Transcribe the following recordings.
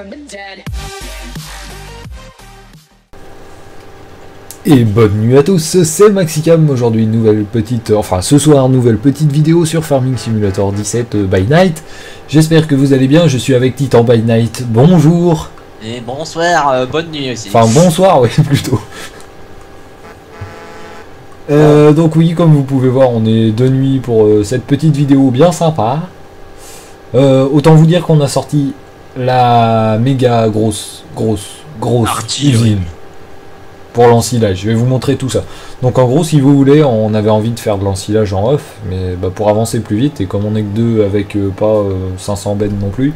from the dead. Et bonne nuit à tous, c'est Maxicam, aujourd'hui nouvelle petite, enfin ce soir nouvelle petite vidéo sur Farming Simulator 17 euh, by Night. J'espère que vous allez bien, je suis avec Titan by Night, bonjour. Et bonsoir, euh, bonne nuit aussi. Enfin bonsoir, oui plutôt. Euh, donc oui, comme vous pouvez voir, on est de nuit pour euh, cette petite vidéo bien sympa. Euh, autant vous dire qu'on a sorti la méga grosse, grosse, grosse Artillerie. usine pour l'ensilage. Je vais vous montrer tout ça. Donc en gros, si vous voulez, on avait envie de faire de l'ensilage en off, mais bah, pour avancer plus vite, et comme on est que deux avec euh, pas euh, 500 bennes non plus,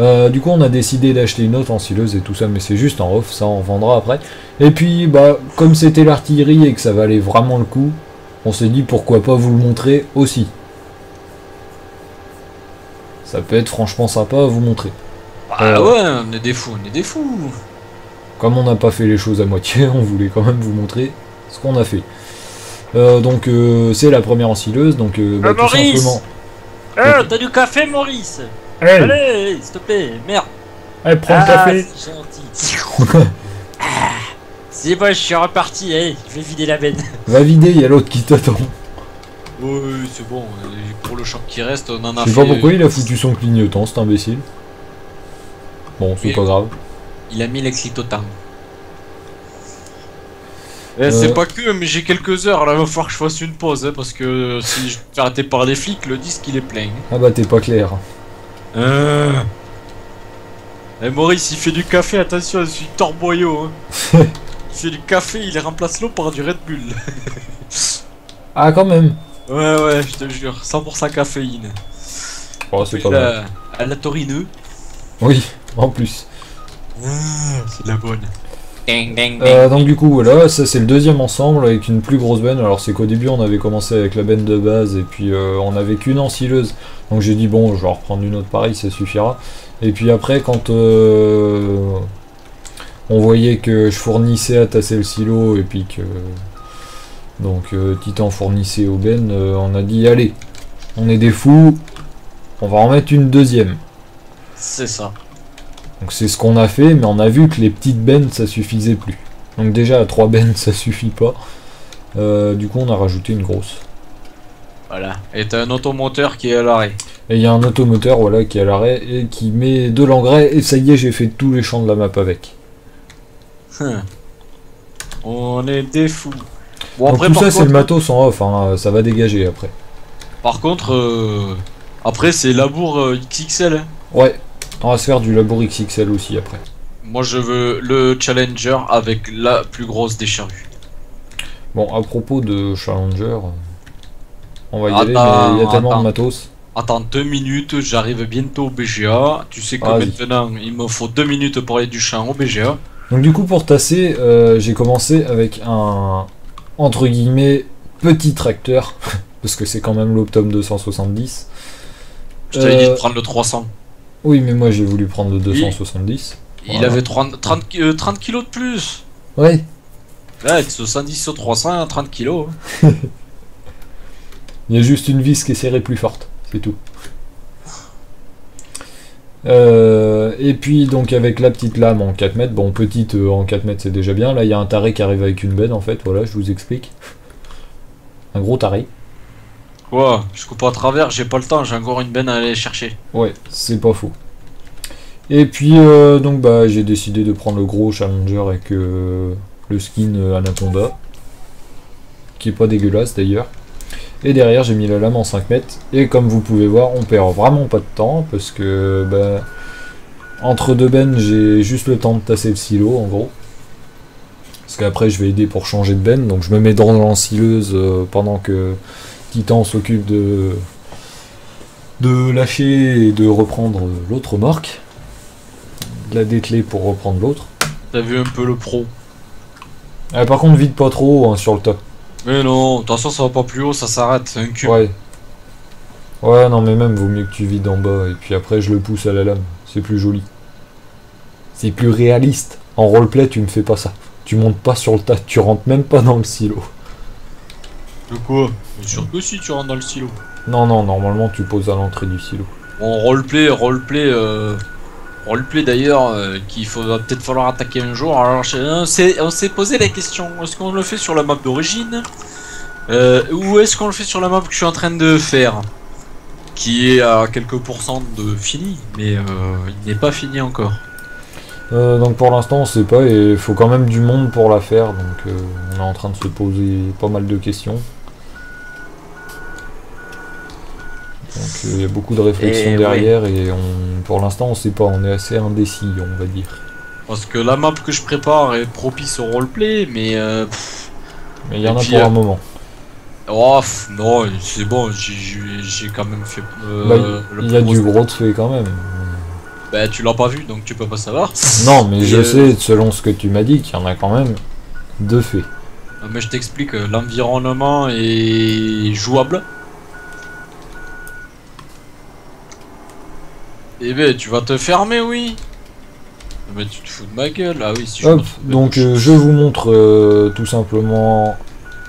euh, du coup on a décidé d'acheter une autre ensileuse et tout ça, mais c'est juste en off, ça on vendra après. Et puis, bah, comme c'était l'artillerie et que ça valait vraiment le coup, on s'est dit pourquoi pas vous le montrer aussi. Ça peut être franchement sympa à vous montrer. Ah ouais, on est des fous, on est des fous. Comme on n'a pas fait les choses à moitié, on voulait quand même vous montrer ce qu'on a fait. Euh, donc euh, c'est la première ensileuse, donc euh, bah, Ah, tout Maurice simplement. Eh, t'as du café, Maurice? Hey, Allez, s'il te plaît, merde. hey, prends ah, le café. c'est gentil. Ah, C'est bon, je suis reparti, eh, je vais vider la benne. Va vider, il y a l'autre qui t'attend. Oui, c'est bon, euh, pour le choc qui reste, on en a Je sais fait... pas pourquoi il a foutu son clignotant, cet imbécile. Bon, c'est Oui. pas grave. Il a mis l'excitotant. Euh. Eh, C'est pas que, mais j'ai quelques heures, là, il va falloir que je fasse une pause, hein, parce que euh, si je me fais arrêter par les flics, le disque il est plein. Ah bah t'es pas clair. Euh... Eh Maurice, il fait du café, attention, je suis torboyau. Hein. il fait du café, il remplace l'eau par du Red Bull. Ah quand même. Ouais, ouais, je te jure, 100% caféine. Oh, c'est pas mal. à la torineux. Oui, en plus. c'est la bonne. Ding, ding, ding. Euh, donc du coup voilà, ça c'est le deuxième ensemble avec une plus grosse benne. Alors c'est qu'au début on avait commencé avec la benne de base et puis euh, on avait qu'une ensileuse. Donc j'ai dit bon je vais en reprendre une autre pareille, ça suffira. Et puis après quand euh, on voyait que je fournissais à tasser le silo et puis que donc euh, Titan fournissait aux bennes, euh, on a dit allez, on est des fous, on va en mettre une deuxième. C'est ça. Donc c'est ce qu'on a fait, mais on a vu que les petites bennes ça suffisait plus. Donc déjà à 3 bennes ça suffit pas. Euh, du coup on a rajouté une grosse. Voilà. Et t'as un automoteur qui est à l'arrêt. Et il y a un automoteur voilà qui est à l'arrêt et qui met de l'engrais et ça y est j'ai fait tous les champs de la map avec. Hum. On est des fous. Bon, Donc après, tout ça c'est le matos en off, hein, ça va dégager après. par contre, euh, après, c'est labour euh, XXL. hein. Ouais, on va se faire du labour XXL aussi après. Moi, je veux le Challenger avec la plus grosse des charrues. Bon à propos de Challenger, on va y Attends, aller mais il y a tellement attends. de matos. Attends deux minutes, j'arrive bientôt au BGA. Tu sais que maintenant, il me faut deux minutes pour aller du champ au BGA. Donc du coup pour tasser, euh, j'ai commencé avec un entre guillemets petit tracteur parce que c'est quand même l'Optum 270. Je t'avais dit de Euh, prendre le 300. Oui mais moi j'ai voulu prendre le 270. Il voilà. avait 30, 30, ki- euh, 30 kilos de plus. Ouais. Là, avec 70 sur 300, 30 kilos. Il y a juste une vis qui est serrée plus forte, c'est tout. Euh, et puis donc avec la petite lame en 4 mètres, bon petite euh, en 4 mètres c'est déjà bien, là il y a un taré qui arrive avec une benne en fait, voilà je vous explique. Un gros taré. Quoi Je coupe à travers, j'ai pas le temps, j'ai encore une benne à aller chercher. Ouais, c'est pas faux. Et puis euh, donc bah j'ai décidé de prendre le gros Challenger avec le skin Anaconda, qui est pas dégueulasse d'ailleurs. Et derrière j'ai mis la lame en 5 mètres. Et comme vous pouvez voir, on perd vraiment pas de temps parce que bah, entre deux bennes j'ai juste le temps de tasser le silo en gros. Parce qu'après je vais aider pour changer de benne, donc je me mets dans l'ensileuse euh, pendant que Titan s'occupe de de lâcher et de reprendre l'autre remorque. De la dételer pour reprendre l'autre. T'as vu un peu le pro Ah, par contre, vide pas trop hein, sur le tas. Mais non, de toute façon, ça va pas plus haut, ça s'arrête, c'est un cube. Ouais. Ouais, non, mais même, vaut mieux que tu vides en bas et puis après, je le pousse à la lame. C'est plus joli. C'est plus réaliste. En roleplay, tu ne fais pas ça. Tu montes pas sur le tas, tu rentres même pas dans le silo. De quoi? Bien sûr que si tu rentres dans le silo. Non, non, normalement, tu poses à l'entrée du silo. Bon, roleplay, roleplay, euh, Roleplay d'ailleurs, euh, qu'il faudra peut-être falloir attaquer un jour. Alors, on s'est- posé la question est-ce qu'on le fait sur la map d'origine euh, Ou est-ce qu'on le fait sur la map que je suis en train de faire Qui est à quelques pourcents de fini, mais euh, il n'est pas fini encore. Donc pour l'instant on sait pas et il faut quand même du monde pour la faire donc on est en train de se poser pas mal de questions. Donc euh, il y a beaucoup de réflexions Et derrière et on, pour l'instant on sait pas, on est assez indécis on va dire. Parce que la map que je prépare est propice au roleplay, mais euh, pff, Mais il y en a puis, pour euh, un moment. oh, pff, non, c'est bon, j'ai- quand même fait. euh, Bah, il y a du gros- fait quand même. Bah, tu l'as pas vu, donc tu peux pas savoir. Non mais Et, je euh, sais selon ce que tu m'as dit qu'il y en a quand même de fait. Euh, Mais je t'explique, l'environnement est jouable. Eh ben, tu vas te fermer, oui. Mais tu te fous de ma gueule, ah oui, si Hop, donc euh, je vous montre euh, tout simplement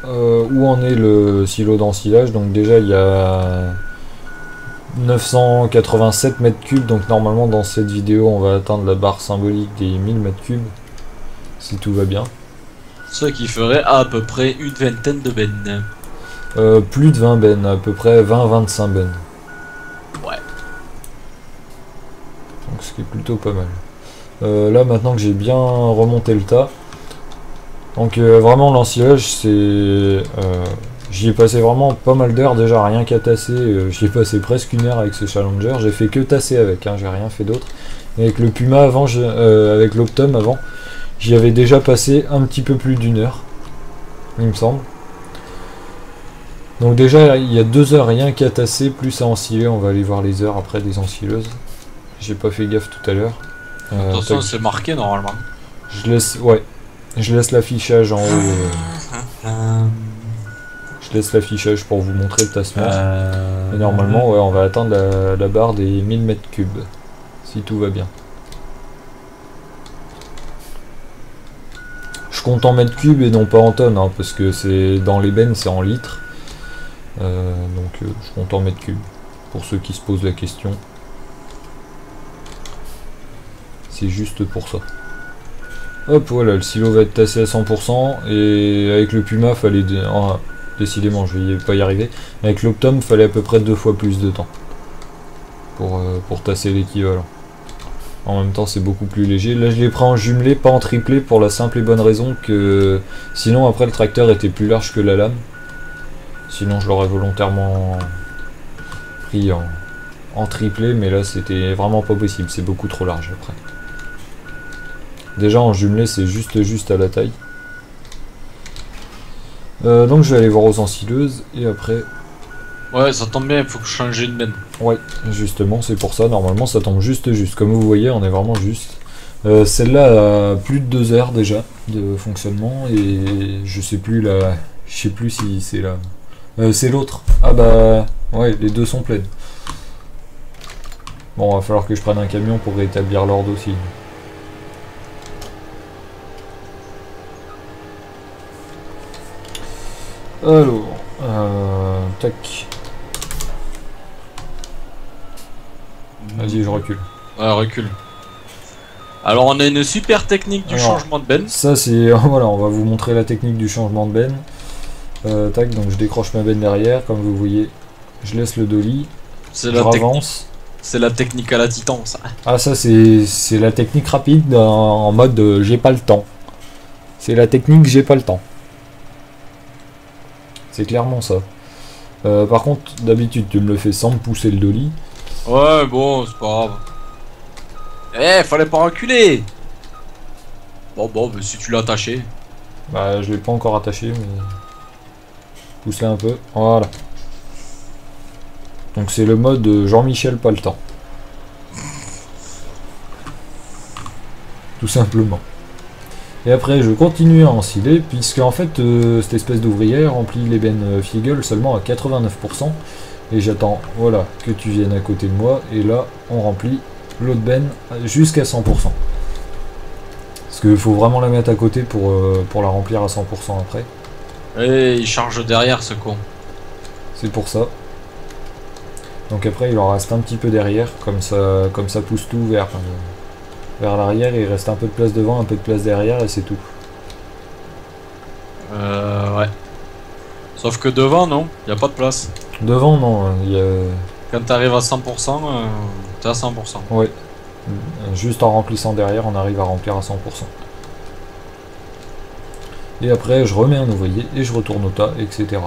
euh, où en est le silo d'ensilage. Donc déjà il y a 987 mètres cubes, donc normalement dans cette vidéo on va atteindre la barre symbolique des 1000 mètres cubes, si tout va bien. Ce qui ferait à peu près une vingtaine de bennes. Euh, plus de 20 bennes, à peu près 20-25 bennes. Ouais. Donc ce qui est plutôt pas mal. Euh, là maintenant que j'ai bien remonté le tas, donc euh, vraiment l'ensilage c'est... euh, J'y ai passé vraiment pas mal d'heures déjà, rien qu'à tasser. J'y ai passé presque une heure avec ce Challenger. J'ai fait que tasser avec, hein, j'ai rien fait d'autre. Avec le Puma avant, je- avec l'Optum avant, j'y avais déjà passé un petit peu plus d'une heure, il me semble. Donc déjà, il y a deux heures rien qu'à tasser, plus à ensiler. On va aller voir les heures après des ensileuses. J'ai pas fait gaffe tout à l'heure. Euh, Attention, tac, c'est marqué normalement. je laisse, ouais, je laisse l'affichage en haut. euh, Euh, je laisse l'affichage pour vous montrer le tassement. euh, Et normalement, ouais, on va atteindre la, la barre des 1000 mètres cubes, si tout va bien. Je compte en mètres cubes et non pas en tonnes, hein, parce que c'est dans les bennes, c'est en litres. Euh, donc euh, je compte en mètres cubes, pour ceux qui se posent la question. C'est juste pour ça. Hop, voilà, le silo va être tassé à 100%, et avec le Puma, fallait... ah, décidément, je vais pas y arriver. Avec l'Optum, fallait à peu près deux fois plus de temps pour, euh, tasser l'équivalent. En même temps, c'est beaucoup plus léger. Là, je l'ai pris en jumelé, pas en triplé, pour la simple et bonne raison que sinon, après, le tracteur était plus large que la lame. Sinon, je l'aurais volontairement pris en, en triplé, mais là, c'était vraiment pas possible. C'est beaucoup trop large après. Déjà, en jumelé, c'est juste juste à la taille. Euh, donc, je vais aller voir aux ensileuses et après, Ouais, ça tombe bien, il faut que je change une benne. Ouais, justement, c'est pour ça. Normalement, ça tombe juste juste. Comme vous voyez, on est vraiment juste. Euh, Celle-là a plus de deux heures déjà de fonctionnement et je sais plus la, je sais plus si c'est la, Euh, c'est l'autre. Ah bah, ouais, les deux sont pleines. Bon, va falloir que je prenne un camion pour rétablir l'ordre aussi. Alors, euh, tac. Vas-y, je recule. Ouais, recule. Alors, on a une super technique du Alors. changement de benne. Ça c'est voilà, on va vous montrer la technique du changement de benne. Euh, tac, donc je décroche ma benne derrière, comme vous voyez, je laisse le dolly, C'est la, technique- avance. c'est la technique à la titan, ça. Ah ça c'est c'est la technique rapide en, en mode euh, j'ai pas le temps. C'est la technique j'ai pas le temps. C'est clairement ça. Euh, par contre, d'habitude tu me le fais sans me pousser le dolly. Ouais, bon, c'est pas grave. Eh, fallait pas reculer Bon, bon, mais si tu l'as attaché. Bah je l'ai pas encore attaché mais. Pousse-la un peu. Voilà. Donc c'est le mode Jean-Michel pas le temps. Tout simplement. Et après je continue à ensiler puisque en fait euh, cette espèce d'ouvrière remplit les bennes euh, Fiegel seulement à 89%. Et j'attends voilà que tu viennes à côté de moi et là on remplit l'autre benne jusqu'à 100%. Parce qu'il faut vraiment la mettre à côté pour, euh, pour la remplir à 100% après. Eh, il charge derrière, ce con. C'est pour ça. Donc après il en reste un petit peu derrière, comme ça, comme ça pousse tout vers, euh, vers l'arrière, il reste un peu de place devant, un peu de place derrière et c'est tout. Euh, ouais. Sauf que devant, non, il a pas de place. Devant, non, il y a... Quand t'arrives à 100%, euh, t'es à 100%. Ouais. Juste en remplissant derrière, on arrive à remplir à 100%. Et après, je remets un ouvrier et je retourne au tas, etc.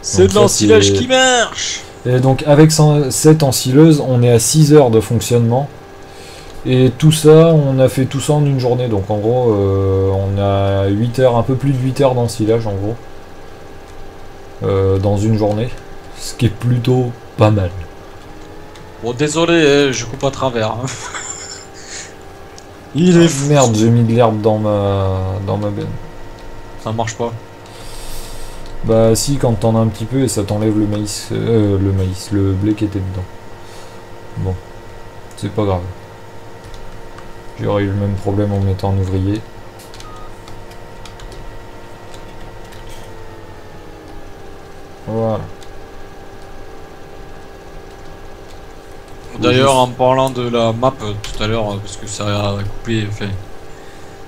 C'est de l'ensilage qui marche Et donc avec 100 cette ensileuse, on est à 6 heures de fonctionnement. Et tout ça, on a fait tout ça en une journée. Donc en gros, euh, on a 8 heures, un peu plus de 8 heures d'ensilage en gros. Euh, dans une journée. Ce qui est plutôt pas mal. Bon, désolé, hein, je coupe à travers. hein. Il est Ah. Merde, j'ai mis de l'herbe dans ma, dans ma benne. Ça marche pas. Bah si, quand t'en as un petit peu et ça t'enlève le maïs, euh, le maïs, le blé qui était dedans. Bon, c'est pas grave. J'aurais eu le même problème en mettant un ouvrier. Voilà. D'ailleurs, en parlant de la map euh, tout à l'heure, euh, parce que ça a coupé, enfin,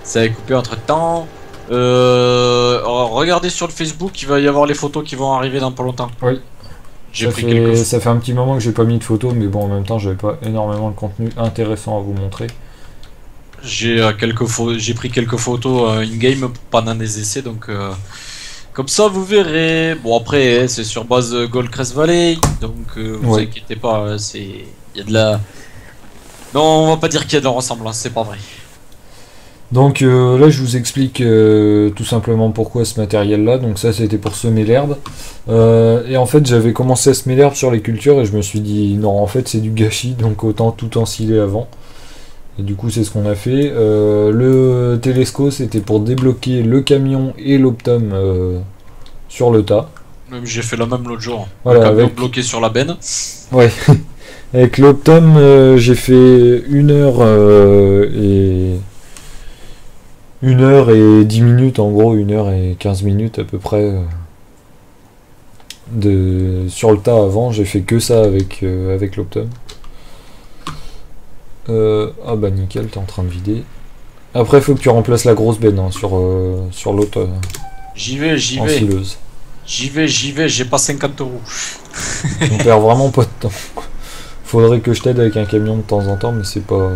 ça a coupé entre temps. Euh, regardez sur le Facebook, il va y avoir les photos qui vont arriver dans pas longtemps. Oui. J'ai pris fait, quelques photos. ça fait un petit moment que j'ai pas mis de photos, mais bon, en même temps, j'avais pas énormément de contenu intéressant à vous montrer. J'ai euh, quelques j'ai pris quelques photos euh, in-game pendant des essais, donc comme ça vous verrez. Bon après hein, c'est sur base de Goldcrest Valley, donc vous Ouais. inquiétez pas, c'est il y a de la. Non, on va pas dire qu'il y a de la ressemblance, c'est pas vrai. Donc euh, là, je vous explique euh, tout simplement pourquoi ce matériel-là. Donc ça, c'était pour semer l'herbe. Euh, et en fait, j'avais commencé à semer l'herbe sur les cultures et je me suis dit non, en fait, c'est du gâchis, donc autant tout ensiler avant. Et du coup, c'est ce qu'on a fait. Le télescope, c'était pour débloquer le camion et l'optum sur le tas. J'ai fait la même l'autre jour. Voilà, Le camion avec- bloqué sur la benne. Ouais. Avec l'Optum, j'ai fait une heure et. Une heure et dix minutes, en gros, une heure et 15 minutes à peu près. euh, de, sur le tas avant, j'ai fait que ça avec, euh, avec l'Optum. Euh, ah bah nickel, t'es en train de vider. Après, faut que tu remplaces la grosse benne hein, sur, euh, sur l'autre euh, J'y vais, j'y vais, j'y vais, j'y vais, j'ai pas 50 euros. On perd vraiment pas de temps. Faudrait que je t'aide avec un camion de temps en temps, mais c'est pas.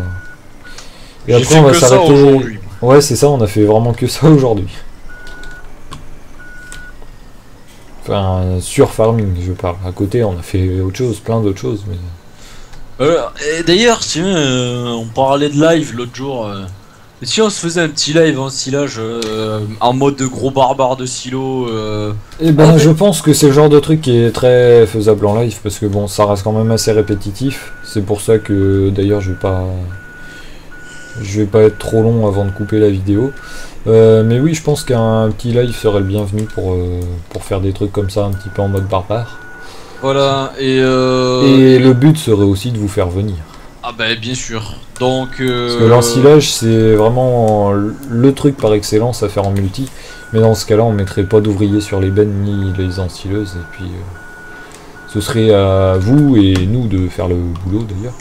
Et après, on va s'arrêter. Ouais, c'est ça, on a fait vraiment que ça aujourd'hui. Enfin, sur farming, je parle. À côté, on a fait autre chose, plein d'autres choses. Mais... Euh, et d'ailleurs, si euh, on parlait de live l'autre jour, euh, si on se faisait un petit live en silage euh, en mode de gros barbare de silo, euh, Eh ben, En fait- je pense que c'est le genre de truc qui est très faisable en live parce que bon, ça reste quand même assez répétitif. C'est pour ça que d'ailleurs, je vais pas, je vais pas être trop long avant de couper la vidéo. Euh, mais oui, je pense qu'un petit live serait le bienvenu pour euh, pour faire des trucs comme ça, un petit peu en mode barbare. voilà, et, euh, Et le but serait aussi de vous faire venir. ah ben bien sûr. Donc, euh, Parce que l'ensilage, c'est vraiment le truc par excellence à faire en multi. Mais dans ce cas-là, on mettrait pas d'ouvriers sur les bennes ni les ensileuses. Et puis, ce serait à vous et nous de faire le boulot d'ailleurs.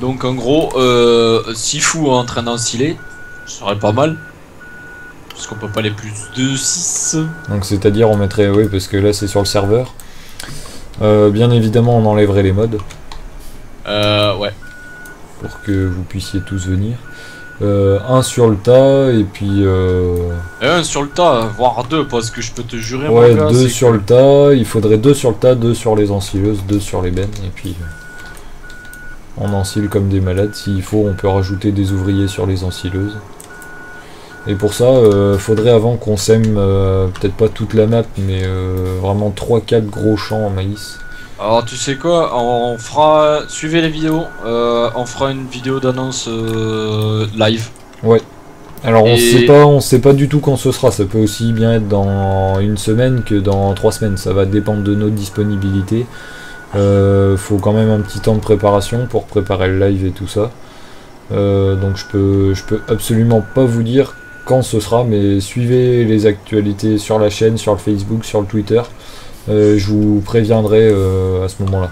Donc en gros, euh, Sifu en train d'ensiler, ce serait pas mal. Parce qu'on peut pas aller plus de 6. Donc, c'est-à-dire, on mettrait, oui, parce que là, c'est sur le serveur. Euh, bien évidemment, on enlèverait les modes Euh, ouais. pour que vous puissiez tous venir. Euh, un sur le tas et puis euh, Et un sur le tas, voire deux, parce que je peux te jurer, ouais mon gars, deux sur que- le tas. Il faudrait deux sur le tas, deux sur les ensileuses, deux sur les bennes et puis euh, on ensile comme des malades. S'il faut, on peut rajouter des ouvriers sur les ensileuses. Et pour ça, euh, faudrait avant qu'on sème euh, peut-être pas toute la map, mais euh, vraiment 3-4 gros champs en maïs. Alors tu sais quoi, on fera, suivez les vidéos, euh, on fera une vidéo d'annonce live. Alors on sait pas, on sait pas du tout quand ce sera. Ça peut aussi bien être dans une semaine que dans trois semaines. Ça va dépendre de notre disponibilité. Euh, faut quand même un petit temps de préparation pour préparer le live et tout ça. Euh, donc je peux, je peux absolument pas vous dire quand ce sera, mais suivez les actualités sur la chaîne, sur le Facebook, sur le Twitter. Euh, je vous préviendrai à ce moment-là.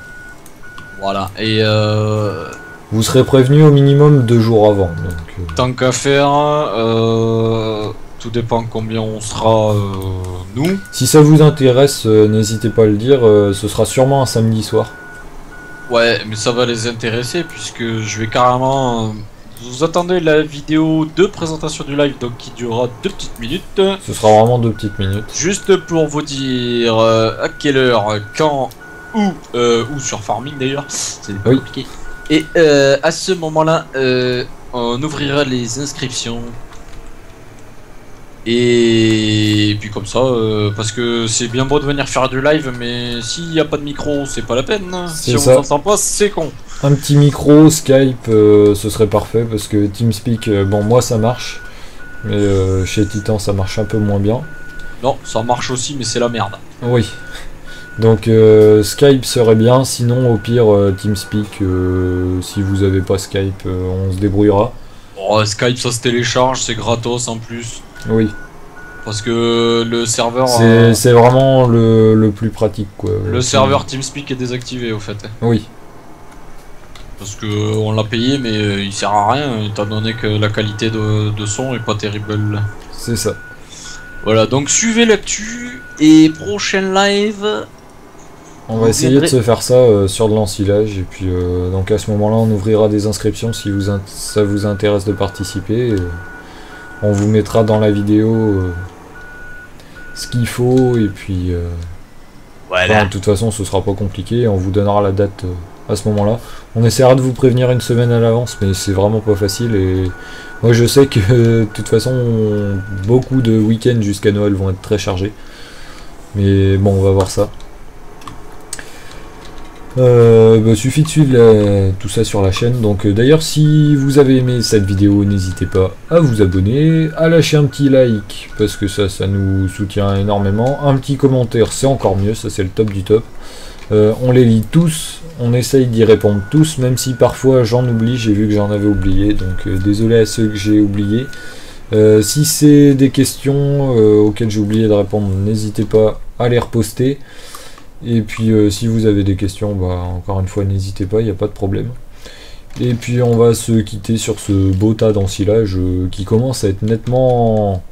Voilà. Et euh, vous serez prévenu au minimum deux jours avant. Donc, Tant qu'à faire, tout dépend combien on sera euh, nous. si ça vous intéresse, euh, n'hésitez pas à le dire. euh, ce sera sûrement un samedi soir. Ouais, mais ça va les intéresser puisque je vais carrément. Vous attendez la vidéo de présentation du live donc qui durera deux petites minutes. Ce sera vraiment deux petites minutes. Juste pour vous dire à quelle heure, quand, où, ou sur Farming d'ailleurs, c'est pas Oui. compliqué. Et à ce moment-là, on ouvrira les inscriptions. Et puis comme ça, euh, parce que c'est bien beau de venir faire du live, mais s'il n'y a pas de micro, c'est pas la peine. Si on ça. vous entend pas, c'est con. Un petit micro, Skype, euh, ce serait parfait parce que TeamSpeak, euh, bon, moi ça marche. Mais chez Titan, ça marche un peu moins bien. Non, ça marche aussi, mais c'est la merde. Oui. Donc euh, Skype serait bien, sinon au pire TeamSpeak, si vous avez pas Skype, on se débrouillera. Oh, Skype, ça se télécharge, c'est gratos en plus. Oui, Parce que le serveur, c'est euh, c'est vraiment le, le plus pratique quoi. le serveur TeamSpeak est désactivé au fait. Oui, Parce que on l'a payé, mais il sert à rien étant donné que la qualité de, de son est pas terrible. c'est ça. Voilà, donc suivez l'actu et prochain live. On va essayer de se faire ça euh, sur de l'ensilage et puis euh, donc à ce moment-là on ouvrira des inscriptions si vous ça vous intéresse de participer. et on vous mettra dans la vidéo euh, ce qu'il faut et puis euh, enfin, de toute façon ce sera pas compliqué, on vous donnera la date euh, à ce moment-là. On essaiera de vous prévenir une semaine à l'avance mais c'est vraiment pas facile et moi je sais que de toute façon on- beaucoup de week-ends jusqu'à Noël vont être très chargés. Mais bon on va voir ça. Euh, bah, suffit de suivre tout ça sur la chaîne. Donc euh, d'ailleurs, si vous avez aimé cette vidéo, n'hésitez pas à vous abonner, à lâcher un petit like parce que ça, ça nous soutient énormément. Un petit commentaire, c'est encore mieux. Ça, c'est le top du top. Euh, on les lit tous, on essaye d'y répondre tous, même si parfois j'en oublie. J'ai vu que j'en avais oublié, donc désolé à ceux que j'ai oubliés. Si c'est des questions auxquelles j'ai oublié de répondre, n'hésitez pas à les reposter. Et puis euh, si vous avez des questions, bah, encore une fois, n'hésitez pas, il n'y a pas de problème. Et puis on va se quitter sur ce beau tas d'ensilage euh, qui commence à être nettement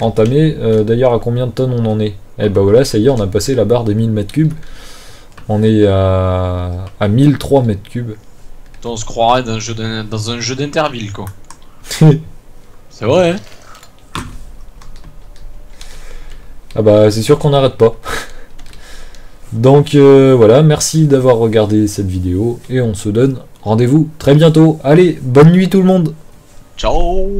entamé. Euh, D'ailleurs, à combien de tonnes on en est? Eh ben voilà, ça y est, on a passé la barre des 1000 mètres cubes. On est à, à 1003 mètres cubes. On se croirait dans un jeu d'in- dans un jeu d'interville quoi. C'est vrai. Hein? Ah bah c'est sûr qu'on n'arrête pas. Donc euh, voilà, merci d'avoir regardé cette vidéo et on se donne rendez-vous très bientôt. Allez, bonne nuit tout le monde Ciao.